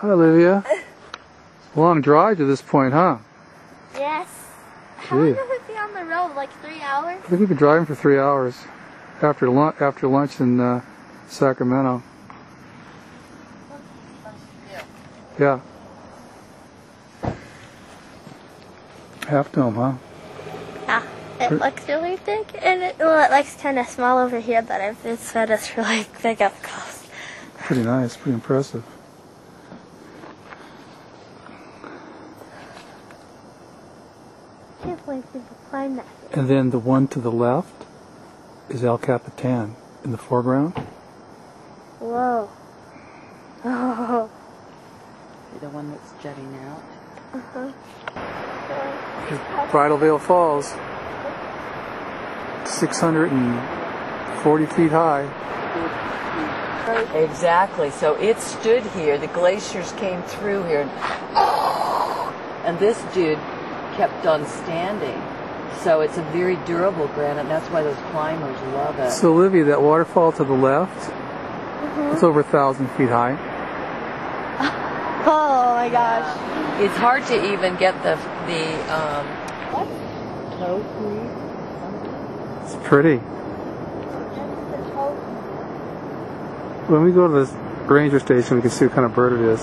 Hi, Olivia. Long drive to this point, huh? Yes. How long Gee. have we been on the road? Like three hours? I think we've been driving for three hours after lunch. After lunch in uh, Sacramento. Yeah. Half dome, huh? Yeah. It looks really big, and it well, it looks kind of small over here, but I've been said it's really big up close. Pretty nice. Pretty impressive. I can't climb that. And then the one to the left is El Capitan in the foreground. Whoa. Oh. The one that's jutting out. Uh Bridal Veil Falls. 640 feet high. Exactly. So it stood here. The glaciers came through here, and, and this dude kept on standing. So it's a very durable granite. And that's why those climbers love it. So, Olivia, that waterfall to the left, it's over a thousand feet high. Oh my gosh. It's hard to even get the the um, toe It's pretty. When we go to this ranger station, we can see what kind of bird it is.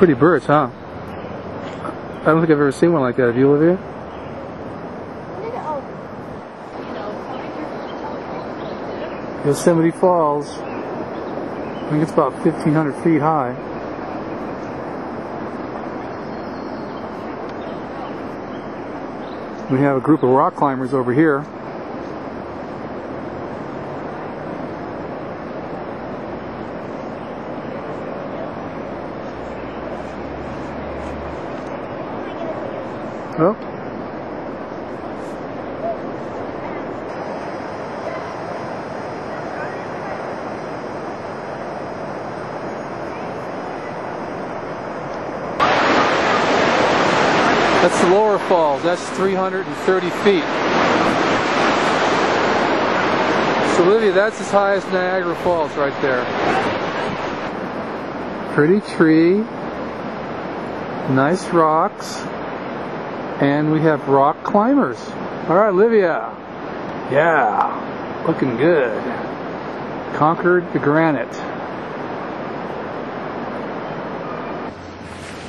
Pretty birds, huh? I don't think I've ever seen one like that. Have you, Olivia? Yosemite Falls. I think it's about 1,500 feet high. We have a group of rock climbers over here. Oh. That's the lower falls. That's 330 feet. So Olivia, that's as high as Niagara Falls right there. Pretty tree. Nice rocks. And we have rock climbers. All right, Olivia. Yeah. Looking good. Conquered the granite.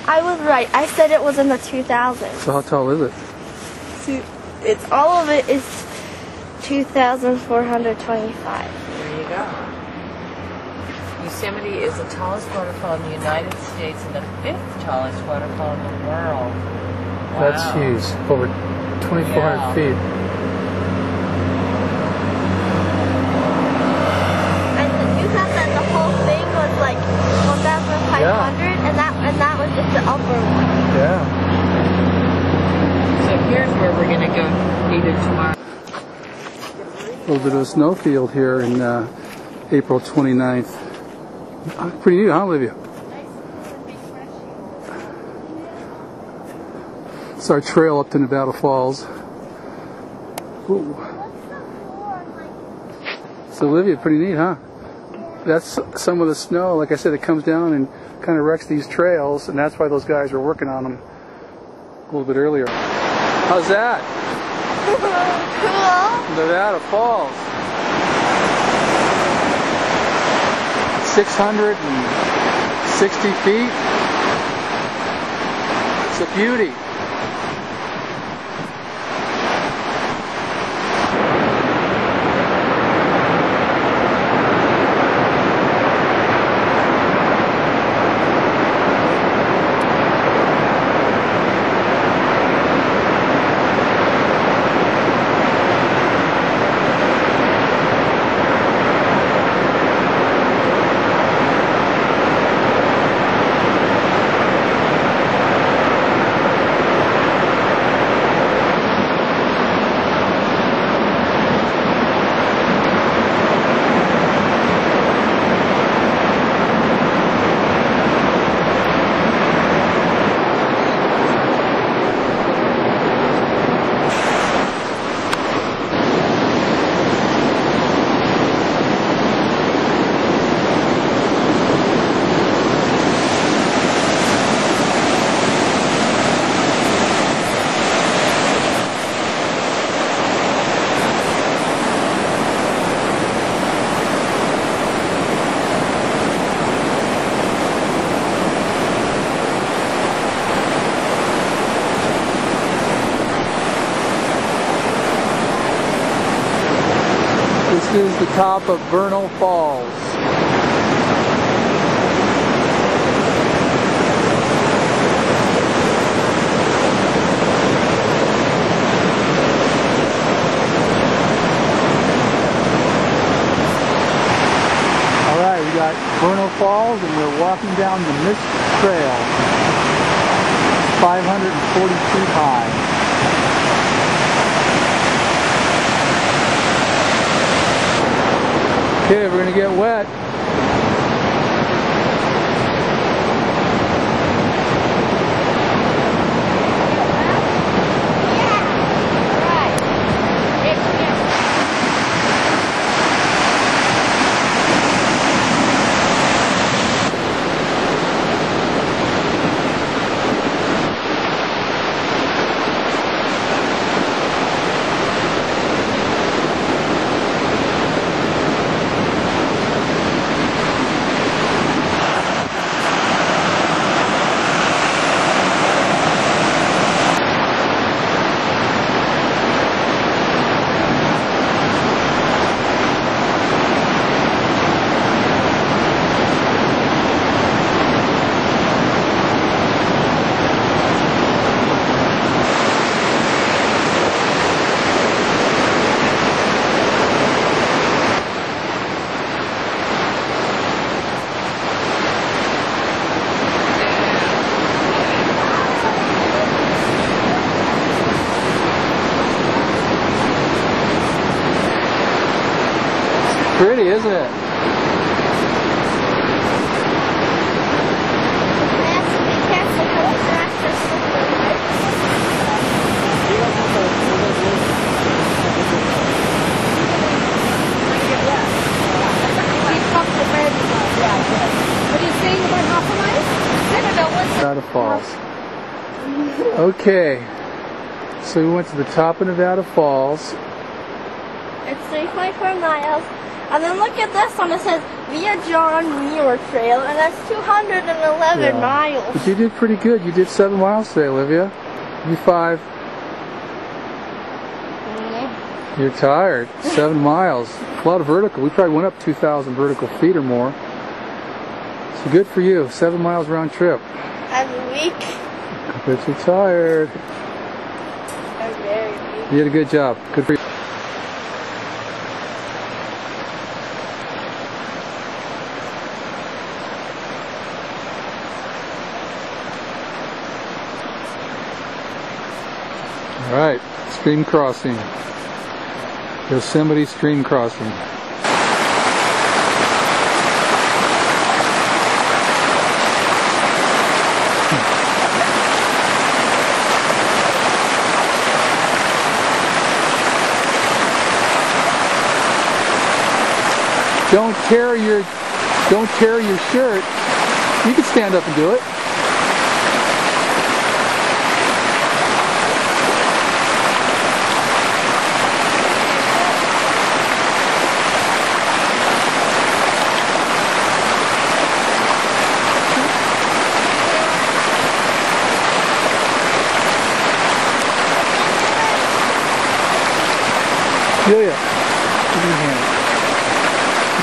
I was right. I said it was in the 2000s. So how tall is it? See, It's all of it is 2,425. There you go. Yosemite is the tallest waterfall in the United States and the fifth tallest waterfall in the world. That's huge. Over 2,400 Yeah. feet. And you said that the whole thing was like 1,500, and that and that was just the upper one. Yeah. So here's where we're going to go either tomorrow. A little bit of a snow field here in uh, April 29th. Uh, Pretty neat, huh, Olivia? It's our trail up to Nevada Falls. Ooh. So, Olivia, pretty neat, huh? That's some of the snow, like I said, it comes down and kind of wrecks these trails, and that's why those guys were working on them a little bit earlier. How's that? cool. Nevada Falls. 660 feet. It's a beauty. Is the top of Vernal Falls. All right, we got Vernal Falls and we're walking down the Mist Trail. 540 feet high. Okay, we're gonna get wet. Pretty, isn't it? Nevada Falls. Okay, so we went to the top of Nevada Falls. It's 3.4 miles. And then look at this one. It says Via John Muir Trail, and that's 211 Yeah. miles. But you did pretty good. You did seven miles today, Olivia. You five. Mm-hmm. You're tired. Seven miles. A lot of vertical. We probably went up 2,000 vertical feet or more. So good for you. Seven miles round trip. I'm weak. But you're tired. I'm very weak. You did a good job. Good for you. All right, stream crossing. Yosemite stream crossing. Don't tear your don't tear your shirt. You can stand up and do it.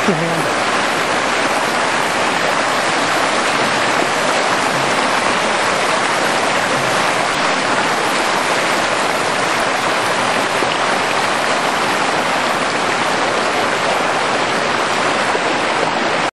Julia,